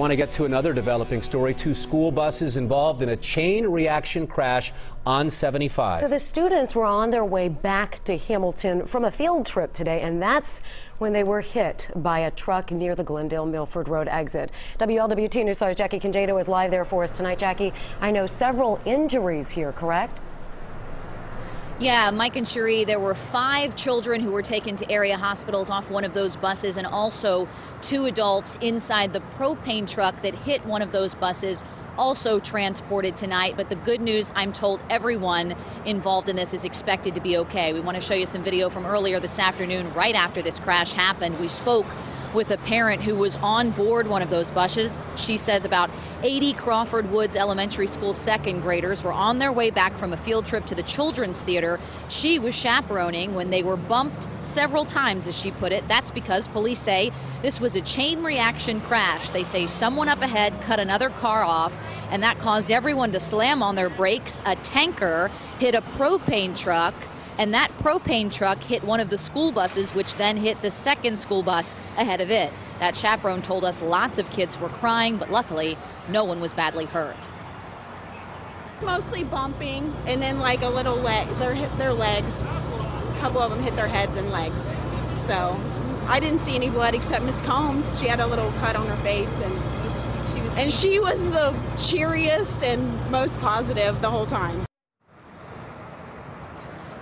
want to get to another developing story. Two school buses involved in a chain reaction crash on 75. So the students were on their way back to Hamilton from a field trip today, and that's when they were hit by a truck near the Glendale Milford Road exit. WLWT News Jackie Congedo is live there for us tonight. Jackie, I know several injuries here, correct? Yeah, Mike and Sheree, there were five children who were taken to area hospitals off one of those buses and also two adults inside the propane truck that hit one of those buses also transported tonight. But the good news, I'm told everyone involved in this is expected to be okay. We want to show you some video from earlier this afternoon right after this crash happened. We spoke with a parent who was on board one of those buses. She says about 80 Crawford Woods Elementary School second graders were on their way back from a field trip to the Children's Theater. She was chaperoning when they were bumped several times, as she put it. That's because police say this was a chain reaction crash. They say someone up ahead cut another car off, and that caused everyone to slam on their brakes. A tanker hit a propane truck and that propane truck hit one of the school buses, which then hit the second school bus ahead of it. That chaperone told us lots of kids were crying, but luckily, no one was badly hurt. Mostly bumping, and then like a little leg, their their legs. A couple of them hit their heads and legs. So I didn't see any blood except Miss Combs. She had a little cut on her face, and she was, and she was the cheeriest and most positive the whole time.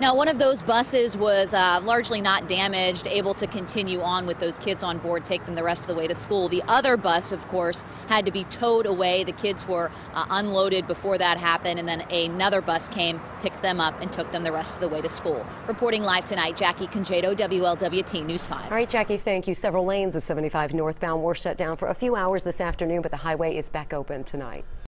Now, one of those buses was uh, largely not damaged, able to continue on with those kids on board, take them the rest of the way to school. The other bus, of course, had to be towed away. The kids were uh, unloaded before that happened, and then another bus came, picked them up, and took them the rest of the way to school. Reporting live tonight, Jackie Congedo, WLWT News 5. All right, Jackie, thank you. Several lanes of 75 northbound were shut down for a few hours this afternoon, but the highway is back open tonight.